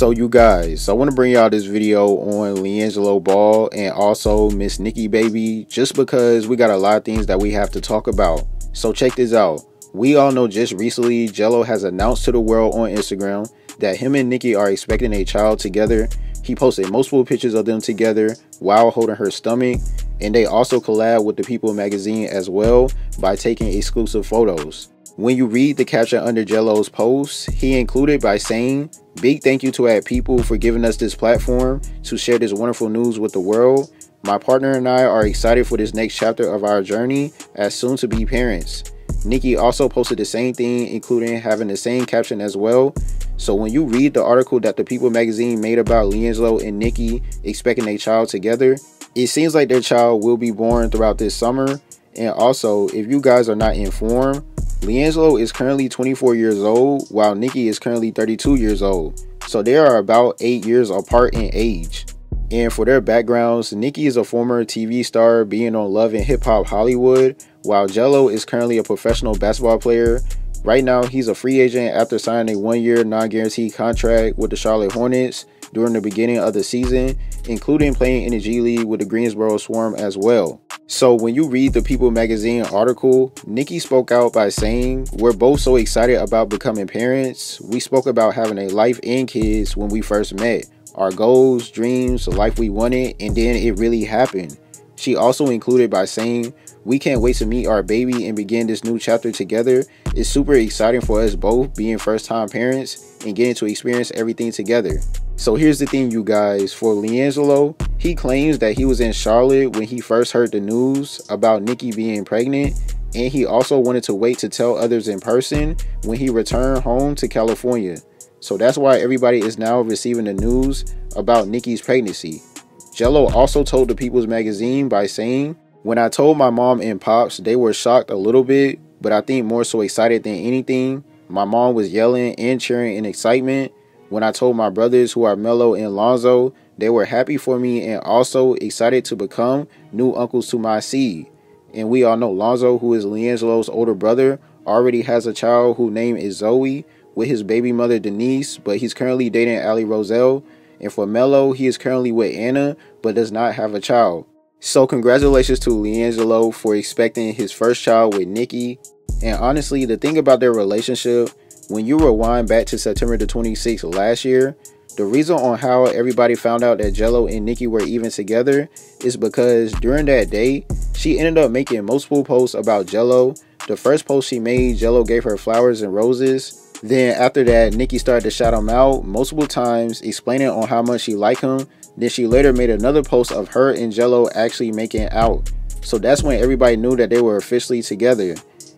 So you guys, I want to bring y'all this video on LiAngelo Ball and also Miss Nikki Baby just because we got a lot of things that we have to talk about. So check this out. We all know just recently Gelo has announced to the world on Instagram that him and Nikki are expecting a child together. He posted multiple pictures of them together while holding her stomach and they also collab with the People magazine as well by taking exclusive photos. When you read the caption under Gelo's post, he included by saying, Big thank you to At People for giving us this platform to share this wonderful news with the world. My partner and I are excited for this next chapter of our journey as soon to be parents. Nikki also posted the same thing, including having the same caption as well. So when you read the article that the People magazine made about LiAngelo and Nikki expecting a child together, it seems like their child will be born throughout this summer. And also, if you guys are not informed, LiAngelo is currently 24 years old, while Nikki is currently 32 years old. So they are about 8 years apart in age. And for their backgrounds, Nikki is a former TV star being on Love and Hip Hop Hollywood, while Gelo is currently a professional basketball player. Right now, he's a free agent after signing a one year non guaranteed contract with the Charlotte Hornets during the beginning of the season, including playing in the G League with the Greensboro Swarm as well. So when you read the People magazine article, Nikki spoke out by saying, We're both so excited about becoming parents. We spoke about having a life and kids when we first met. Our goals, dreams, the life we wanted, and then it really happened. She also included by saying, We can't wait to meet our baby and begin this new chapter together. It's super exciting for us both being first time parents and getting to experience everything together. So here's the thing, you guys. For LiAngelo, he claims that he was in Charlotte when he first heard the news about Nikki being pregnant, and he also wanted to wait to tell others in person when he returned home to California. So that's why everybody is now receiving the news about Nikki's pregnancy. Gelo also told the People's Magazine by saying, When I told my mom and pops, they were shocked a little bit, but I think more so excited than anything. My mom was yelling and cheering in excitement when I told my brothers who are Melo and Lonzo, they were happy for me and also excited to become new uncles to my seed. And we all know Lonzo, who is LiAngelo's older brother, already has a child whose name is Zoe with his baby mother Denise, but he's currently dating Ally Rossel. And for Melo, he is currently with Anna, but does not have a child. So congratulations to LiAngelo for expecting his first child with Nikki. And honestly, the thing about their relationship when you rewind back to September the 26th last year, the reason on how everybody found out that Gelo and Nikki were even together is because during that day, she ended up making multiple posts about Gelo. The first post she made, Gelo gave her flowers and roses. Then after that, Nikki started to shout him out multiple times, explaining on how much she liked him. Then she later made another post of her and Gelo actually making out. So that's when everybody knew that they were officially together.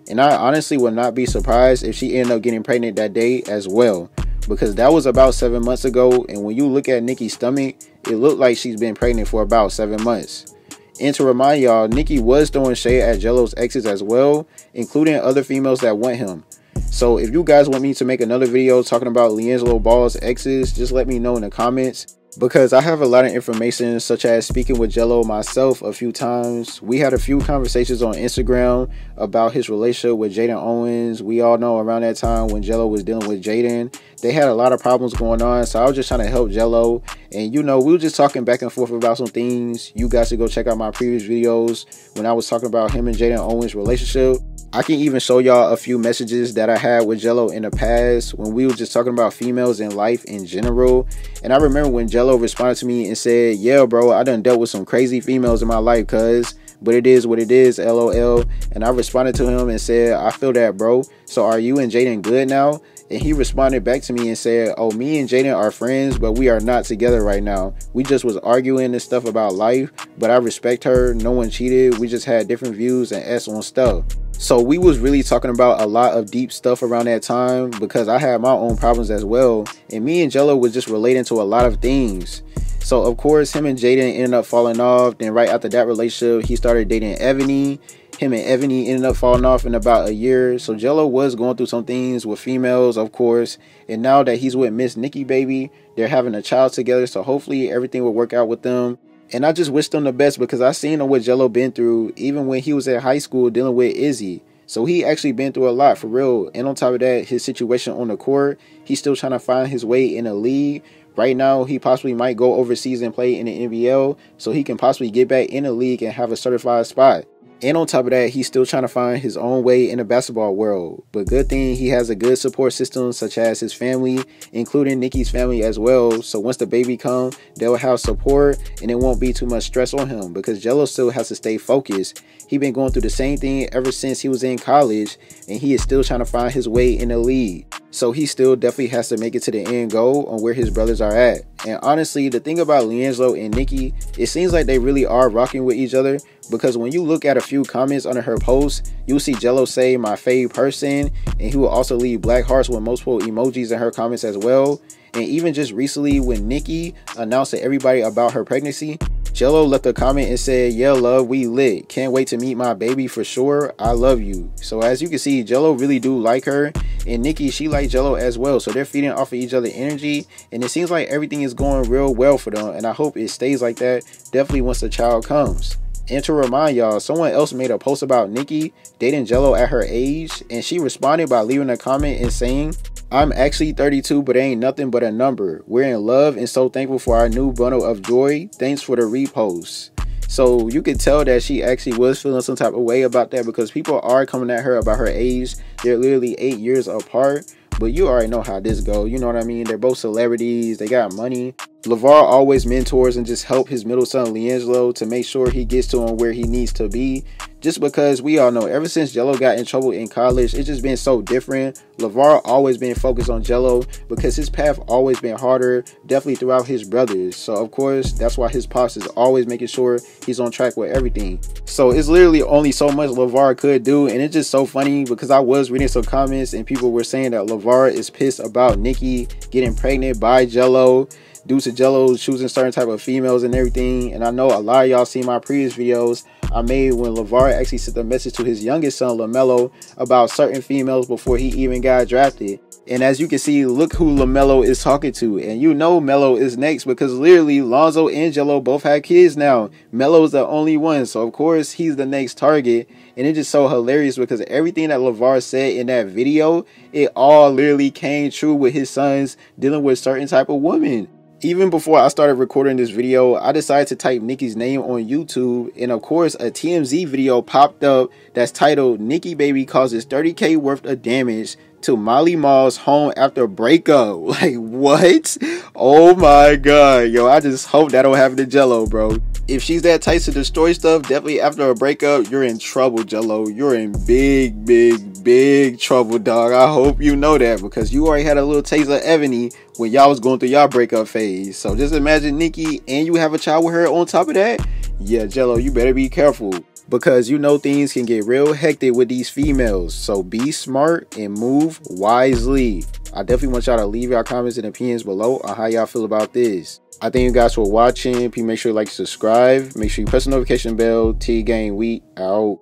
And I honestly would not be surprised if she ended up getting pregnant that day as well. Because that was about seven months ago. And when you look at Nikki's stomach, it looked like she's been pregnant for about seven months. And to remind y'all, Nikki was throwing shade at Gelo's exes as well, including other females that want him. So if you guys want me to make another video talking about LiAngelo Ball's exes, just let me know in the comments because I have a lot of information, such as speaking with Gelo myself a few times. We had a few conversations on Instagram about his relationship with Jaden Owens. We all know around that time when Gelo was dealing with Jaden, they had a lot of problems going on. So I was just trying to help Gelo. And you know, we were just talking back and forth about some things. You guys should go check out my previous videos when I was talking about him and Jaden Owens' relationship. I can even show y'all a few messages that I had with Gelo in the past when we were just talking about females in life in general. And I remember when Gelo responded to me and said, Yeah, bro, I done dealt with some crazy females in my life, cuz. But it is what it is, lol. And I responded to him and said, I feel that, bro. So are you and Jaden good now? And he responded back to me and said, Oh, me and Jaden are friends, but we are not together right now. We just was arguing and stuff about life, but I respect her. No one cheated. We just had different views and S on stuff. So we was really talking about a lot of deep stuff around that time because I had my own problems as well. And me and Gelo was just relating to a lot of things. So of course him and Jaden ended up falling off. Then right after that relationship, he started dating Ebony. Him and Ebony ended up falling off in about a year. So Gelo was going through some things with females, of course. And now that he's with Miss Nikki Baby, they're having a child together. So hopefully everything will work out with them. And I just wish them the best because I seen what Gelo been through even when he was at high school dealing with Izzy. So he actually been through a lot for real. And on top of that, his situation on the court, he's still trying to find his way in the league. Right now, he possibly might go overseas and play in the NBL so he can possibly get back in the league and have a certified spot. And on top of that, he's still trying to find his own way in the basketball world. But good thing he has a good support system, such as his family, including Nikki's family as well. So once the baby comes, they'll have support and it won't be too much stress on him because Gelo still has to stay focused. He been going through the same thing ever since he was in college, and he is still trying to find his way in the league. So he still definitely has to make it to the end goal on where his brothers are at. And honestly, the thing about LiAngelo and Nikki, it seems like they really are rocking with each other because when you look at a few comments under her post, you'll see Gelo say my fave person, and he will also leave black hearts with multiple emojis in her comments as well. And even just recently, when Nikki announced to everybody about her pregnancy, Gelo left a comment and said, Yeah, love, we lit. Can't wait to meet my baby for sure. I love you. So as you can see, Gelo really do like her. And Nikki, she like Gelo as well. So they're feeding off of each other energy. And it seems like everything is going real well for them. And I hope it stays like that. Definitely once the child comes. And to remind y'all, someone else made a post about Nikki dating Gelo at her age, and she responded by leaving a comment and saying, I'm actually 32, but ain't nothing but a number. We're in love and so thankful for our new bundle of joy. Thanks for the repost. So you could tell that she actually was feeling some type of way about that because people are coming at her about her age. They're literally eight years apart. But you already know how this go. You know what I mean? They're both celebrities. They got money. LaVar always mentors and just help his middle son LiAngelo to make sure he gets to him where he needs to be. Just because we all know ever since Gelo got in trouble in college, it's just been so different. LaVar always been focused on Gelo because his path always been harder, definitely throughout his brothers. So of course, that's why his pops is always making sure he's on track with everything. So it's literally only so much LaVar could do, and it's just so funny because I was reading some comments and people were saying that LaVar is pissed about Nikki getting pregnant by Gelo due to Gelo choosing certain type of females and everything. And I know a lot of y'all seen my previous videos I made when LaVar actually sent a message to his youngest son, LaMelo, about certain females before he even got drafted. And as you can see, look who LaMelo is talking to. And you know Melo is next because literally Lonzo and Gelo both have kids now. Melo's the only one. So of course he's the next target. And it's just so hilarious because everything that LaVar said in that video, it all literally came true with his sons dealing with certain type of women even before I started recording this video, I decided to type Nikki's name on YouTube. And of course, a TMZ video popped up that's titled Nikki Baby causes 30k worth of damage to Mally Mall's home after a breakup. Like, what? Oh my god. Yo, I just hope that don't happen to Gelo, bro. If she's that type to destroy stuff, definitely after a breakup, you're in trouble, Gelo. You're in big, big, big trouble, dog. I hope you know that because you already had a little taste of Ebony when y'all was going through y'all breakup phase. So just imagine Nikki and you have a child with her on top of that. Yeah, Gelo, you better be careful because you know things can get real hectic with these females. So be smart and move wisely. I definitely want y'all to leave your comments and opinions below on how y'all feel about this. I thank you guys for watching. Please make sure you like, subscribe. Make sure you press the notification bell. T Gang Wheat out.